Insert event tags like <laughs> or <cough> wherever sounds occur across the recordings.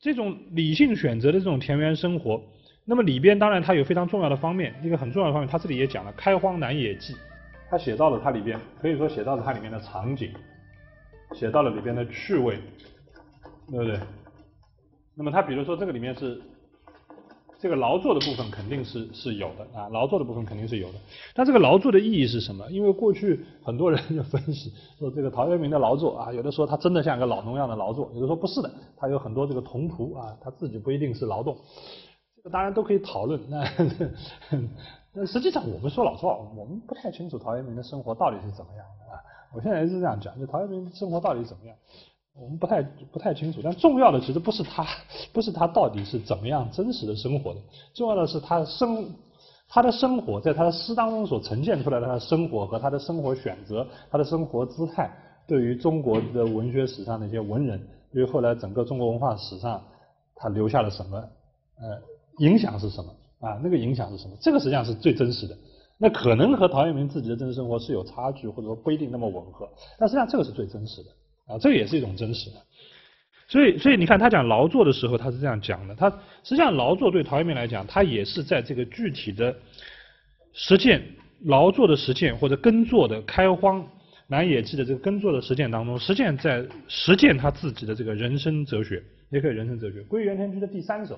这种理性选择的这种田园生活，那么里边当然它有非常重要的方面，一个很重要的方面，它这里也讲了《开荒南野记》，它写到了它里边，可以说写到了它里面的场景，写到了里边的趣味，对不对？那么他比如说这个里面是。这个劳作的部分肯定是是有的啊，劳作的部分肯定是有的。但这个劳作的意义是什么？因为过去很多人就分析说，这个陶渊明的劳作啊，有的说他真的像个老农一样的劳作，有的说不是的，他有很多这个童仆啊，他自己不一定是劳动。这个当然都可以讨论。那 <laughs> 那实际上我们说老实话，我们不太清楚陶渊明的生活到底是怎么样的啊。我现在是这样讲，就陶渊明生活到底怎么样？我们不太不太清楚，但重要的其实不是他，<laughs> 不是他到底是怎么样真实的生活的，重要的是他生他的生活在他的诗当中所呈现出来的他的生活和他的生活选择，他的生活姿态，对于中国的文学史上的一些文人，对于后来整个中国文化史上，他留下了什么呃影响是什么啊？那个影响是什么？这个实际上是最真实的。那可能和陶渊明自己的真实生活是有差距，或者说不一定那么吻合，但实际上这个是最真实的。啊，这个也是一种真实的，所以，所以你看他讲劳作的时候，他是这样讲的。他实际上劳作对陶渊明来讲，他也是在这个具体的实践劳作的实践或者耕作的开荒南野记的这个耕作的实践当中，实践在实践他自己的这个人生哲学，也可以人生哲学。《归园田居》的第三首，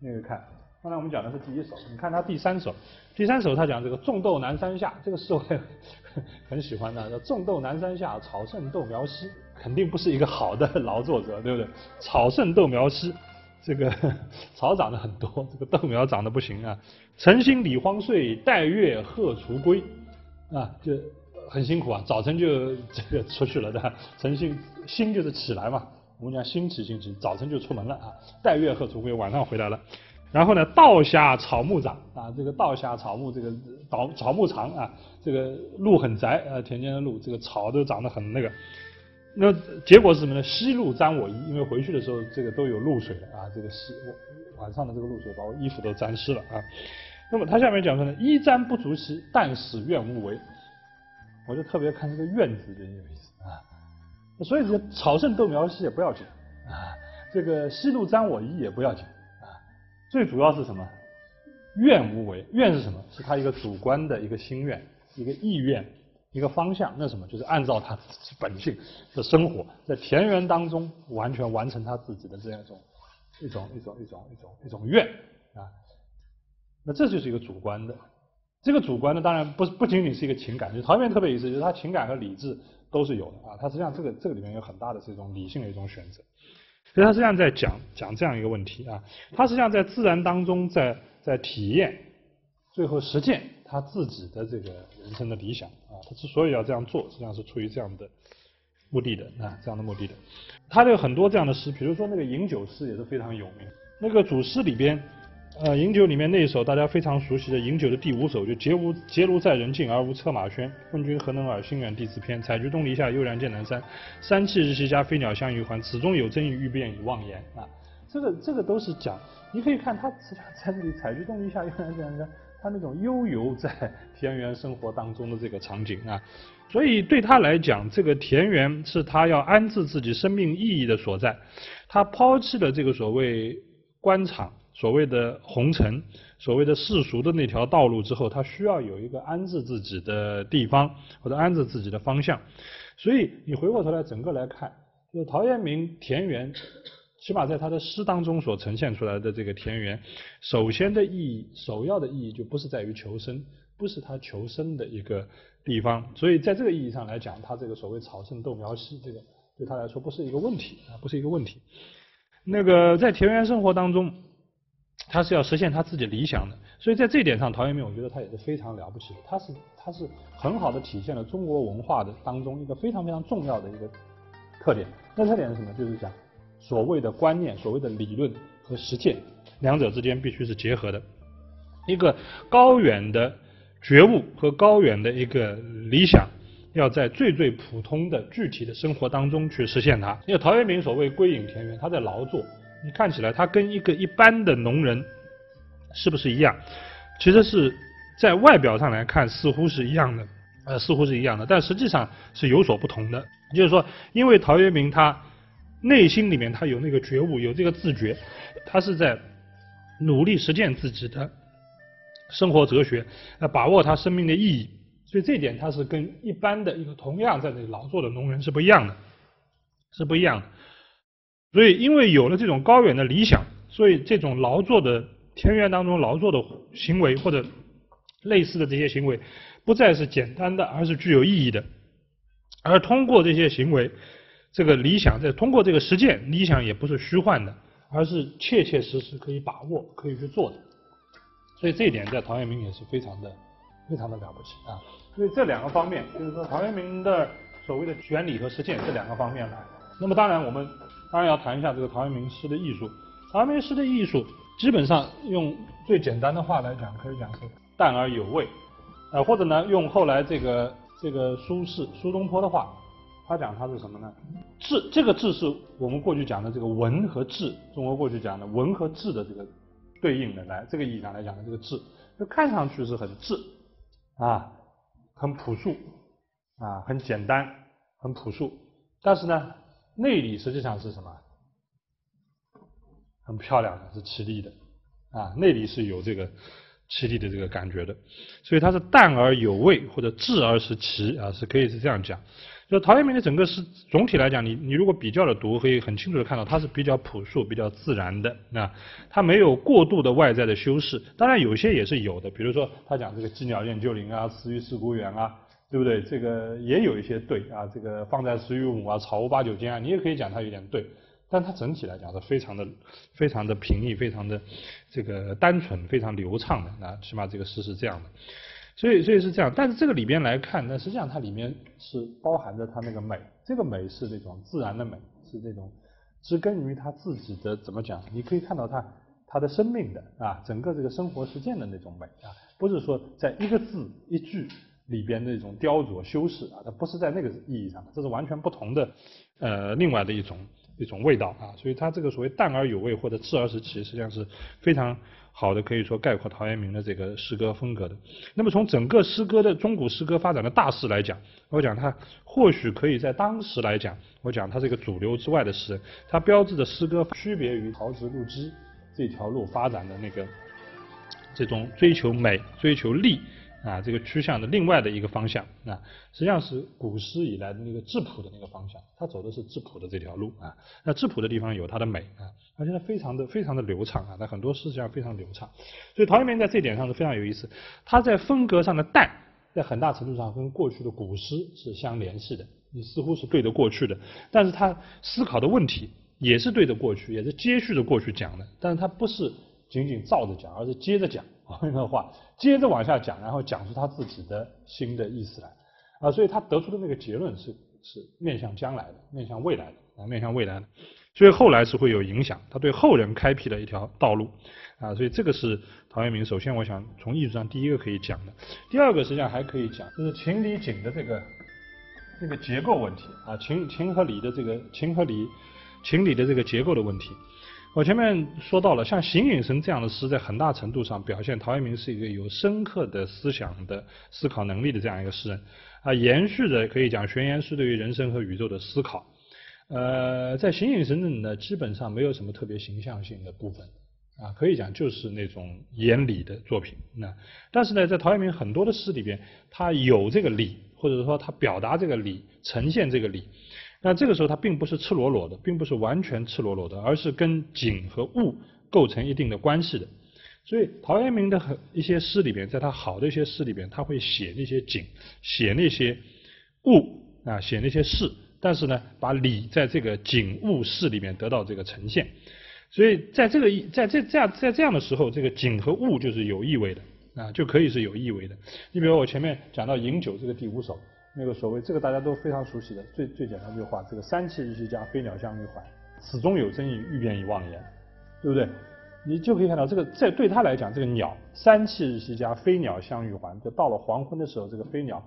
那个看。刚才我们讲的是第一首，你看他第三首，第三首他讲这个种豆南山下，这个是我很喜欢的，种豆南山下，草盛豆苗稀，肯定不是一个好的 <laughs> 劳作者，对不对？草盛豆苗稀，这个草长得很多，这个豆苗长得不行啊。晨兴理荒岁，待月荷锄归，啊，就很辛苦啊，早晨就这个出去了的，晨兴兴就是起来嘛，我们讲兴起兴起，早晨就出门了啊，待月荷锄归，晚上回来了。然后呢，稻下草木长啊，这个稻下草木，这个稻草木长啊，这个路很窄啊，田间的路，这个草都长得很那个。那结果是什么呢？夕露沾我衣，因为回去的时候这个都有露水了啊，这个夕晚上的这个露水把我衣服都沾湿了啊。那么他下面讲说呢，衣沾不足惜，但使愿无违。我就特别看这个愿字就有意思啊。所以这个草盛豆苗稀也不要紧啊，这个夕露沾我衣也不要紧。最主要是什么？愿无为，愿是什么？是他一个主观的一个心愿、一个意愿、一个方向。那什么？就是按照他自己本性的生活，在田园当中完全完成他自己的这样一种、一种、一种、一种、一种、一种愿啊。那这就是一个主观的。这个主观呢，当然不不仅仅是一个情感，就陶渊特别有意思，就是他情感和理智都是有的啊。他实际上这个这个里面有很大的这种理性的一种选择。所以他实际上在讲讲这样一个问题啊，他实际上在自然当中在在体验，最后实践他自己的这个人生的理想啊。他之所以要这样做，实际上是出于这样的目的的啊，这样的目的的。他有很多这样的诗，比如说那个饮酒诗也是非常有名，那个祖诗里边。呃，饮酒里面那一首大家非常熟悉的饮酒的第五首，就结无结庐在人境而无车马喧，问君何能尔？心远地自偏。采菊东篱下，悠然见南山。山气日夕佳，飞鸟相与还。此中有真意，欲辨已忘言。啊，这个这个都是讲，你可以看他在这里采菊东篱下，悠然见南山，他那种悠游在田园生活当中的这个场景啊，所以对他来讲，这个田园是他要安置自己生命意义的所在。他抛弃了这个所谓官场。所谓的红尘，所谓的世俗的那条道路之后，他需要有一个安置自己的地方，或者安置自己的方向。所以你回过头来整个来看，就陶渊明田园，起码在他的诗当中所呈现出来的这个田园，首先的意义，首要的意义就不是在于求生，不是他求生的一个地方。所以在这个意义上来讲，他这个所谓草盛豆苗稀，这个对他来说不是一个问题啊，不是一个问题。那个在田园生活当中。他是要实现他自己理想的，所以在这一点上，陶渊明我觉得他也是非常了不起的。他是他是很好的体现了中国文化的当中一个非常非常重要的一个特点。那特点是什么？就是讲所谓的观念、所谓的理论和实践两者之间必须是结合的。一个高远的觉悟和高远的一个理想，要在最最普通的具体的生活当中去实现它。因为陶渊明所谓归隐田园，他在劳作。你看起来他跟一个一般的农人是不是一样？其实是在外表上来看似乎是一样的，呃，似乎是一样的，但实际上是有所不同的。就是说，因为陶渊明他内心里面他有那个觉悟，有这个自觉，他是在努力实践自己的生活哲学，呃把握他生命的意义。所以这点他是跟一般的一个同样在那里劳作的农人是不一样的，是不一样的。所以因为有了这种高远的理想，所以这种劳作的田园当中劳作的行为或者类似的这些行为，不再是简单的，而是具有意义的。而通过这些行为，这个理想在通过这个实践，理想也不是虚幻的，而是切切实实可以把握、可以去做的。所以这一点在陶渊明也是非常的、非常的了不起啊。所以这两个方面，就是说陶渊明的所谓的原理和实践这两个方面来。那么当然我们当然要谈一下这个陶渊明诗的艺术。陶渊明诗的艺术基本上用最简单的话来讲，可以讲是淡而有味，呃，或者呢用后来这个。这个苏轼苏东坡的话，他讲他是什么呢？智，这个智是我们过去讲的这个文和智，中国过去讲的文和智的这个对应的来，这个意义上来讲的这个智，就看上去是很智啊，很朴素啊，很简单，很朴素，但是呢，内里实际上是什么？很漂亮的，是绮丽的啊，内里是有这个。凄厉的这个感觉的，所以它是淡而有味，或者质而是奇啊，是可以是这样讲。就陶渊明的整个诗，总体来讲，你你如果比较的读，可以很清楚的看到，它是比较朴素、比较自然的啊，它没有过度的外在的修饰。当然有些也是有的，比如说他讲这个羁鸟恋旧林啊，词于思故园啊，对不对？这个也有一些对啊，这个放在十与五啊，草屋八九间啊，你也可以讲它有点对。但它整体来讲是非常的、非常的平易、非常的这个单纯、非常流畅的。那起码这个诗是这样的，所以所以是这样。但是这个里边来看，那实际上它里面是包含着它那个美，这个美是那种自然的美，是那种植根于它自己的怎么讲？你可以看到它它的生命的啊，整个这个生活实践的那种美啊，不是说在一个字一句里边那种雕琢修饰啊，它不是在那个意义上，这是完全不同的呃另外的一种。一种味道啊，所以它这个所谓淡而有味或者质而时奇，实际上是非常好的，可以说概括陶渊明的这个诗歌风格的。那么从整个诗歌的中古诗歌发展的大势来讲，我讲它或许可以在当时来讲，我讲它是一个主流之外的诗人，它标志着诗歌区别于陶直陆机这条路发展的那个这种追求美、追求利。啊，这个趋向的另外的一个方向，啊，实际上是古诗以来的那个质朴的那个方向，他走的是质朴的这条路啊。那质朴的地方有它的美啊，而且它非常的非常的流畅啊，它很多诗实际上非常流畅。所以陶渊明在这点上是非常有意思，他在风格上的淡，在很大程度上跟过去的古诗是相联系的，你似乎是对着过去的，但是他思考的问题也是对着过去，也是接续着过去讲的，但是他不是仅仅照着讲，而是接着讲。<laughs> 那个话接着往下讲，然后讲出他自己的新的意思来。啊，所以他得出的那个结论是是面向将来的，面向未来的啊，面向未来的，所以后来是会有影响，他对后人开辟了一条道路。啊，所以这个是陶渊明首先我想从艺术上第一个可以讲的，第二个实际上还可以讲就是情理景的这个这个结构问题。啊，情情和理的这个情和理情理的这个结构的问题。我前面说到了，像《行影神》这样的诗，在很大程度上表现陶渊明是一个有深刻的思想的思考能力的这样一个诗人，啊，延续着可以讲玄言诗对于人生和宇宙的思考。呃，在《行影神》里呢，基本上没有什么特别形象性的部分，啊，可以讲就是那种言理的作品。那但是呢，在陶渊明很多的诗里边，他有这个理，或者说他表达这个理，呈现这个理。那这个时候，它并不是赤裸裸的，并不是完全赤裸裸的，而是跟景和物构成一定的关系的。所以，陶渊明的很一些诗里边，在他好的一些诗里边，他会写那些景，写那些物啊，写那些事，但是呢，把理在这个景物事里面得到这个呈现。所以，在这个意在这这样在这样的时候，这个景和物就是有意味的啊，就可以是有意味的。你比如我前面讲到饮酒这个第五首。那个所谓这个大家都非常熟悉的最最简单一句话，这个三气一息家，飞鸟相与还，此中有真意，欲辨已忘言，对不对？你就可以看到这个在对他来讲，这个鸟三气一息家，飞鸟相与还，就到了黄昏的时候，这个飞鸟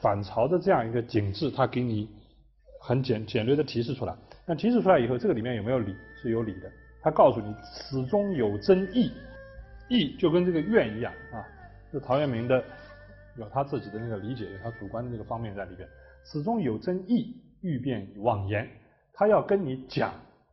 返巢的这样一个景致，它给你很简简略的提示出来。那提示出来以后，这个里面有没有理？是有理的。它告诉你，此中有真意，意就跟这个愿一样啊，是陶渊明的。有他自己的那个理解，有他主观的那个方面在里边。始终有争议，欲辨已忘言。他要跟你讲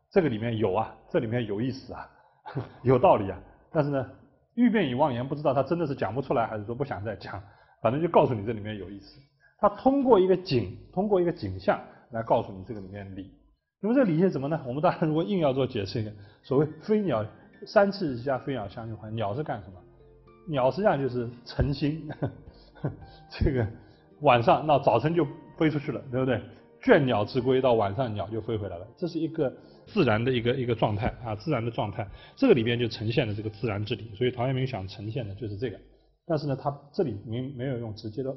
这个里面有啊，这里面有意思啊，<laughs> 有道理啊。但是呢，欲辩已忘言，不知道他真的是讲不出来，还是说不想再讲，反正就告诉你这里面有意思。他通过一个景，通过一个景象来告诉你这个里面理。那么这个理是什么呢？我们当然如果硬要做解释，所谓飞鸟三翅下，飞鸟相与还。鸟是干什么？鸟实际上就是晨星，<laughs> 这个晚上那早晨就飞出去了，对不对？倦鸟之归，到晚上鸟就飞回来了。这是一个自然的一个一个状态啊，自然的状态。这个里边就呈现了这个自然之理。所以陶渊明想呈现的就是这个。但是呢，他这里没没有用直接的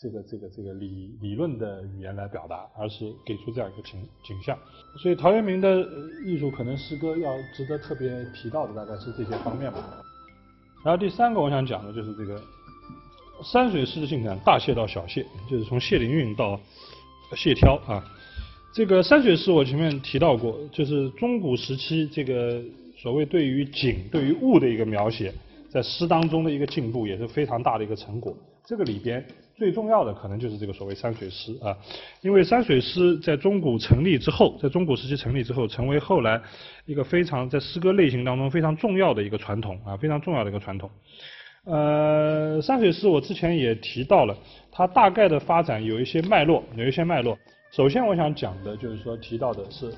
这个这个这个理理论的语言来表达，而是给出这样一个景景象。所以陶渊明的艺术可能诗歌要值得特别提到的，大概是这些方面吧。然后第三个我想讲的就是这个山水诗的进展，大谢到小谢，就是从谢灵运到谢挑啊。这个山水诗我前面提到过，就是中古时期这个所谓对于景、对于物的一个描写，在诗当中的一个进步，也是非常大的一个成果。这个里边。最重要的可能就是这个所谓山水诗啊，因为山水诗在中古成立之后，在中古时期成立之后，成为后来一个非常在诗歌类型当中非常重要的一个传统啊，非常重要的一个传统。呃，山水诗我之前也提到了，它大概的发展有一些脉络，有一些脉络。首先我想讲的就是说提到的是。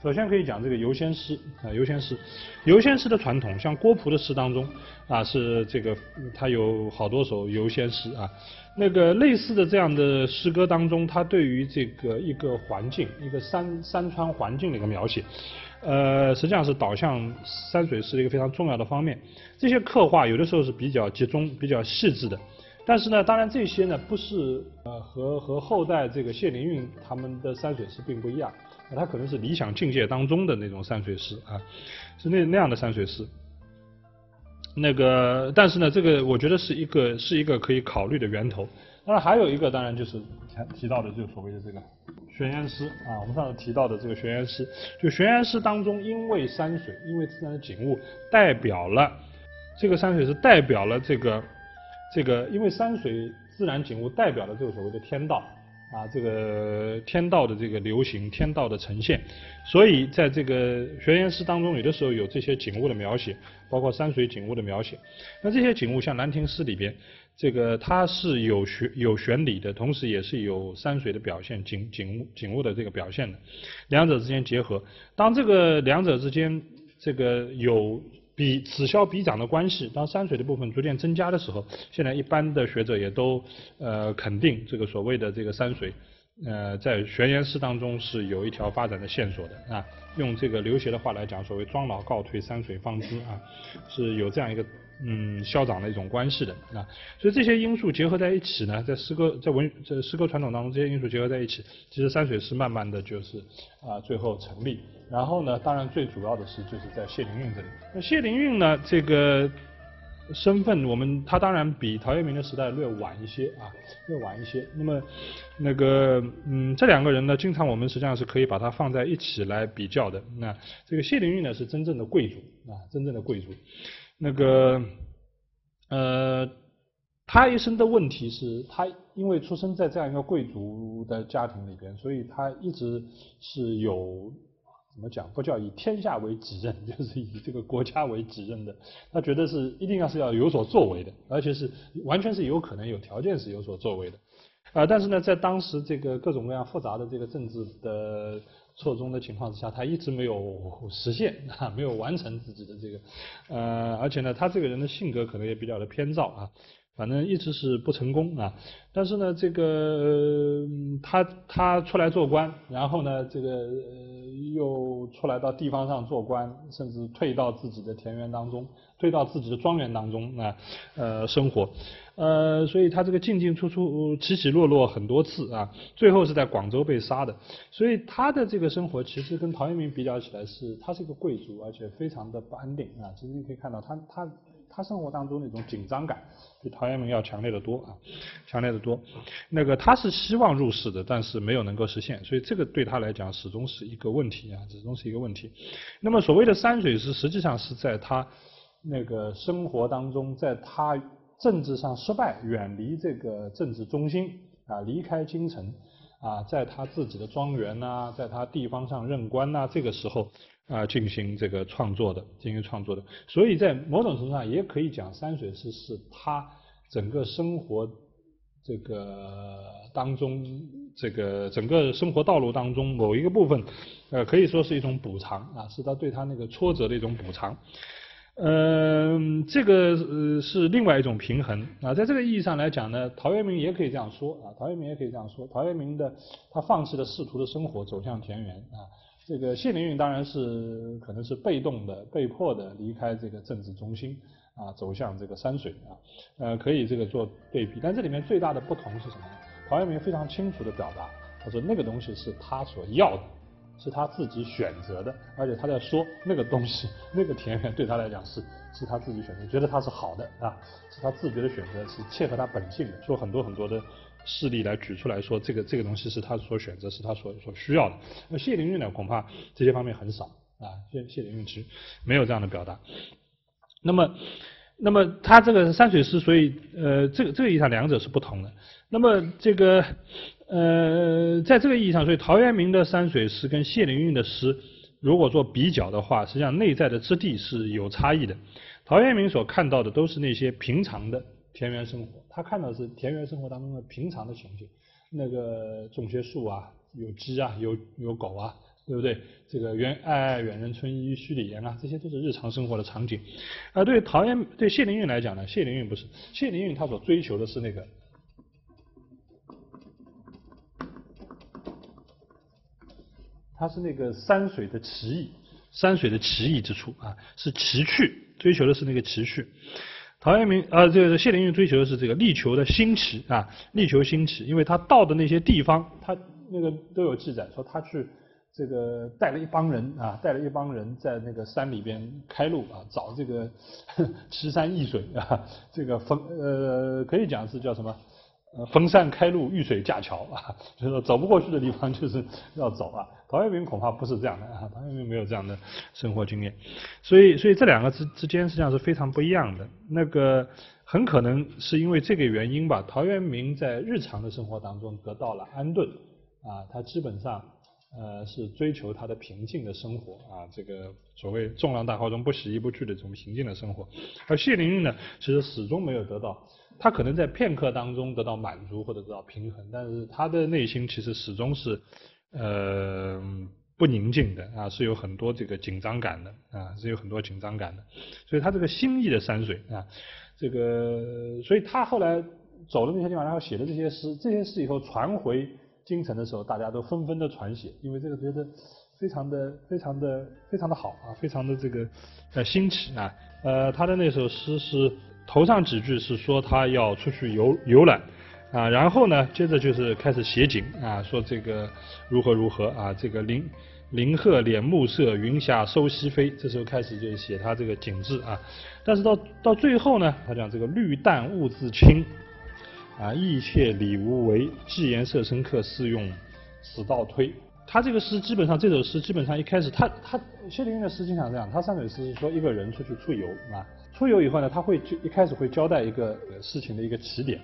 首先可以讲这个游仙诗啊，游仙诗，游仙诗的传统，像郭璞的诗当中啊，是这个他有好多首游仙诗啊。那个类似的这样的诗歌当中，他对于这个一个环境，一个山山川环境的一个描写，呃，实际上是导向山水诗的一个非常重要的方面。这些刻画有的时候是比较集中、比较细致的，但是呢，当然这些呢不是呃和和后代这个谢灵运他们的山水诗并不一样。他可能是理想境界当中的那种山水诗啊，是那那样的山水诗。那个，但是呢，这个我觉得是一个是一个可以考虑的源头。当然还有一个，当然就是提到的，就是所谓的这个玄言诗啊。我们上次提到的这个玄言诗，就玄言诗当中，因为山水，因为自然的景物，代表了这个山水是代表了这个这个，因为山水自然景物代表了这个所谓的天道。啊，这个天道的这个流行，天道的呈现，所以在这个玄言诗当中，有的时候有这些景物的描写，包括山水景物的描写。那这些景物，像兰亭诗里边，这个它是有玄有玄理的，同时也是有山水的表现，景景物景物的这个表现的，两者之间结合。当这个两者之间这个有。比此消彼长的关系，当山水的部分逐渐增加的时候，现在一般的学者也都呃肯定这个所谓的这个山水，呃在玄言诗当中是有一条发展的线索的啊。用这个刘勰的话来讲，所谓庄老告退，山水方知啊，是有这样一个嗯校长的一种关系的啊。所以这些因素结合在一起呢，在诗歌在文在诗歌传统当中，这些因素结合在一起，其实山水诗慢慢的就是啊最后成立。然后呢，当然最主要的是就是在谢灵运这里。那谢灵运呢，这个身份我们他当然比陶渊明的时代略晚一些啊，略晚一些。那么那个嗯，这两个人呢，经常我们实际上是可以把它放在一起来比较的。那这个谢灵运呢是真正的贵族啊，真正的贵族。那个呃，他一生的问题是他因为出生在这样一个贵族的家庭里边，所以他一直是有。怎么讲？不叫以天下为己任，<laughs> 就是以这个国家为己任的。他觉得是一定要是要有所作为的，而且是完全是有可能有条件是有所作为的。啊，但是呢，在当时这个各种各样复杂的这个政治的错综的情况之下，他一直没有实现啊，没有完成自己的这个呃，而且呢，他这个人的性格可能也比较的偏躁啊。反正一直是不成功啊，但是呢，这个他他出来做官，然后呢，这个又出来到地方上做官，甚至退到自己的田园当中，退到自己的庄园当中啊，呃，生活，呃，所以他这个进进出出、起起落落很多次啊，最后是在广州被杀的。所以他的这个生活其实跟陶渊明比较起来，是他是一个贵族，而且非常的不安定啊。其实你可以看到他他。他生活当中那种紧张感，比陶渊明要强烈的多啊，强烈的多。那个他是希望入仕的，但是没有能够实现，所以这个对他来讲始终是一个问题啊，始终是一个问题。那么所谓的山水诗，实际上是在他那个生活当中，在他政治上失败，远离这个政治中心啊，离开京城啊，在他自己的庄园呐，在他地方上任官呐，这个时候啊进行这个创作的，进行创作的。所以在某种程度上也可以讲，山水诗是他整个生活这个当中，这个整个生活道路当中某一个部分，呃，可以说是一种补偿啊，是他对他那个挫折的一种补偿。嗯，这个呃是另外一种平衡啊，在这个意义上来讲呢，陶渊明也可以这样说啊，陶渊明也可以这样说，陶渊明的他放弃了仕途的生活，走向田园啊。这个谢灵运当然是可能是被动的、被迫的离开这个政治中心啊，走向这个山水啊，呃，可以这个做对比。但这里面最大的不同是什么呢？陶渊明非常清楚的表达，他说那个东西是他所要的。是他自己选择的，而且他在说那个东西，那个田园对他来讲是是他自己选择，觉得他是好的啊，是他自觉的选择，是切合他本性的。说很多很多的事例来举出来说，这个这个东西是他所选择，是他所所需要的。那谢灵运呢，恐怕这些方面很少啊，谢谢灵运其实没有这样的表达。那么，那么他这个山水诗，所以呃，这个这个意义上两者是不同的。那么这个。呃，在这个意义上，所以陶渊明的山水诗跟谢灵运的诗，如果做比较的话，实际上内在的质地是有差异的。陶渊明所看到的都是那些平常的田园生活，他看到的是田园生活当中的平常的情景，那个种些树啊，有鸡啊，有有狗啊，对不对？这个远爱爱远人村依墟里言啊，这些都是日常生活的场景。而对陶渊对谢灵运来讲呢，谢灵运不是，谢灵运他所追求的是那个。它是那个山水的奇异，山水的奇异之处啊，是奇趣，追求的是那个奇趣。陶渊明啊，这个谢灵运追求的是这个力求的新奇啊，力求新奇，因为他到的那些地方，他那个都有记载，说他去这个带了一帮人啊，带了一帮人在那个山里边开路啊，找这个 <laughs> <laughs> 奇山异水啊，这个风呃，可以讲是叫什么？呃，逢山开路，遇水架桥啊，就是说走不过去的地方就是要走啊。陶渊明恐怕不是这样的啊，陶渊明没有这样的生活经验，所以，所以这两个之之间实际上是非常不一样的。那个很可能是因为这个原因吧，陶渊明在日常的生活当中得到了安顿啊，他基本上呃是追求他的平静的生活啊，这个所谓“众浪大潮中不喜亦不惧”的这种平静的生活。而谢灵运呢，其实始终没有得到。他可能在片刻当中得到满足或者得到平衡，但是他的内心其实始终是呃不宁静的啊，是有很多这个紧张感的啊，是有很多紧张感的。所以他这个心意的山水啊，这个所以他后来走了那些地方，然后写的这些诗，这些诗以后传回京城的时候，大家都纷纷的传写，因为这个觉得非常的非常的非常的好啊，非常的这个呃新奇啊。呃，他的那首诗是。头上几句是说他要出去游游览，啊，然后呢，接着就是开始写景啊，说这个如何如何啊，这个林林鹤敛暮色，云霞收西飞，这时候开始就写他这个景致啊，但是到到最后呢，他讲这个绿淡物自清，啊，意切理无为，既言色声客，似用死倒推。他这个诗基本上这首诗基本上一开始他他谢灵运的诗经常这样，他山水诗是说一个人出去出游啊。出游以后呢，他会就一开始会交代一个事情的一个起点，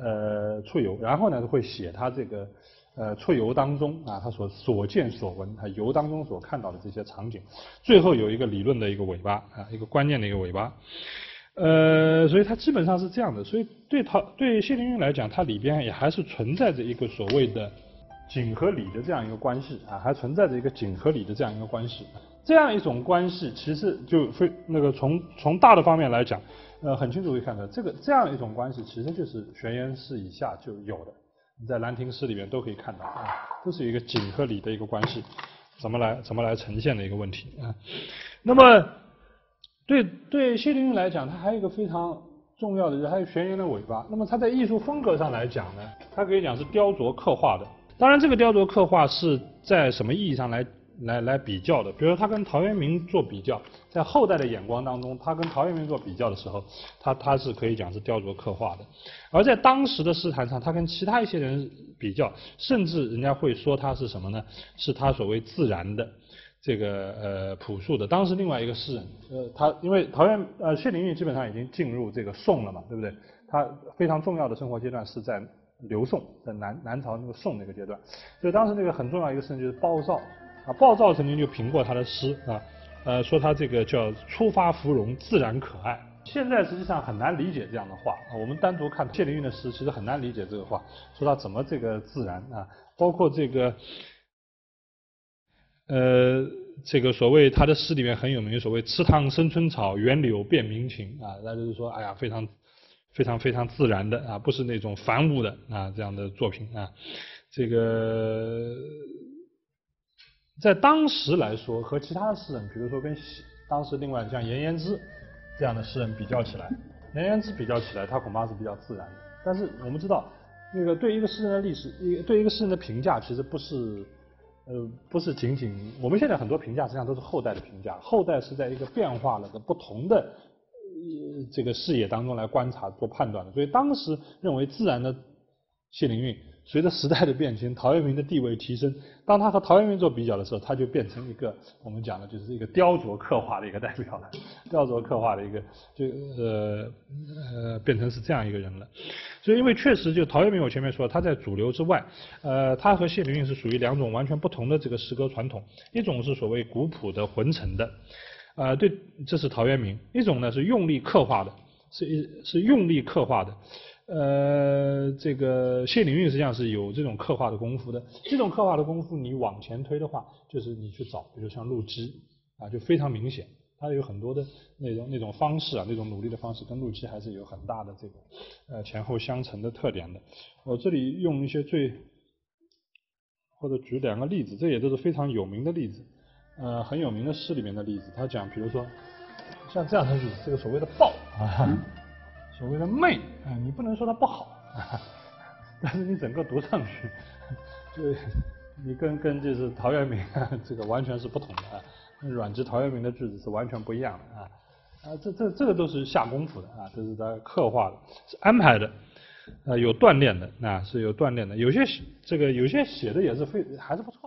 呃，出游，然后呢会写他这个呃出游当中啊他所所见所闻，他游当中所看到的这些场景，最后有一个理论的一个尾巴啊，一个关键的一个尾巴，呃，所以它基本上是这样的，所以对他对谢灵运来讲，它里边也还是存在着一个所谓的景和理的这样一个关系啊，还存在着一个景和理的这样一个关系。这样一种关系，其实就非那个从从大的方面来讲，呃，很清楚可以看到，这个这样一种关系，其实就是玄言诗以下就有的。你在兰亭诗里面都可以看到啊，都是一个景和理的一个关系，怎么来怎么来呈现的一个问题啊。那么对对谢灵运来讲，他还有一个非常重要的，就是还有玄言的尾巴。那么他在艺术风格上来讲呢，他可以讲是雕琢刻画的。当然，这个雕琢刻画是在什么意义上来？来来比较的，比如他跟陶渊明做比较，在后代的眼光当中，他跟陶渊明做比较的时候，他他是可以讲是雕琢刻画的；而在当时的诗坛上，他跟其他一些人比较，甚至人家会说他是什么呢？是他所谓自然的这个呃朴素的。当时另外一个诗人，呃，他因为陶渊呃谢灵运基本上已经进入这个宋了嘛，对不对？他非常重要的生活阶段是在刘宋，在南南朝那个宋那个阶段，所以当时那个很重要一个事情就是鲍照啊，鲍照曾经就评过他的诗啊，呃，说他这个叫出发芙蓉，自然可爱。现在实际上很难理解这样的话啊，我们单独看谢灵运的诗，其实很难理解这个话，说他怎么这个自然啊，包括这个，呃，这个所谓他的诗里面很有名，所谓池塘生春草，园柳变鸣禽啊，那就是说，哎呀，非常。非常非常自然的啊，不是那种繁物的啊这样的作品啊，这个在当时来说和其他的诗人，比如说跟当时另外像颜延之这样的诗人比较起来，颜延之比较起来，他恐怕是比较自然的。但是我们知道，那个对一个诗人的历史，一对一个诗人的评价，其实不是呃不是仅仅我们现在很多评价实际上都是后代的评价，后代是在一个变化了的不同的。这个视野当中来观察做判断的，所以当时认为自然的谢灵运，随着时代的变迁，陶渊明的地位提升，当他和陶渊明做比较的时候，他就变成一个我们讲的就是一个雕琢刻画的一个代表了，雕琢刻画的一个就呃呃变成是这样一个人了。所以因为确实就陶渊明我前面说他在主流之外，呃他和谢灵运是属于两种完全不同的这个诗歌传统，一种是所谓古朴的浑沉的。呃，对，这是陶渊明。一种呢是用力刻画的，是一是用力刻画的。呃，这个谢灵运实际上是有这种刻画的功夫的。这种刻画的功夫，你往前推的话，就是你去找，比如像陆机啊，就非常明显。他有很多的那种那种方式啊，那种努力的方式，跟陆机还是有很大的这个呃前后相承的特点的。我这里用一些最或者举两个例子，这也都是非常有名的例子。呃，很有名的诗里面的例子，他讲，比如说像这样的例子，这个所谓的暴啊，所谓的媚啊，你不能说它不好，<laughs> 但是你整个读上去，<laughs> 就你跟跟就是陶渊明这个完全是不同的啊，阮籍、陶渊明的句子是完全不一样的啊，啊，这这这个都是下功夫的啊，这是在刻画的，是安排的，呃，有锻炼的，啊，是有锻炼的，有些这个有些写的也是非还是不错。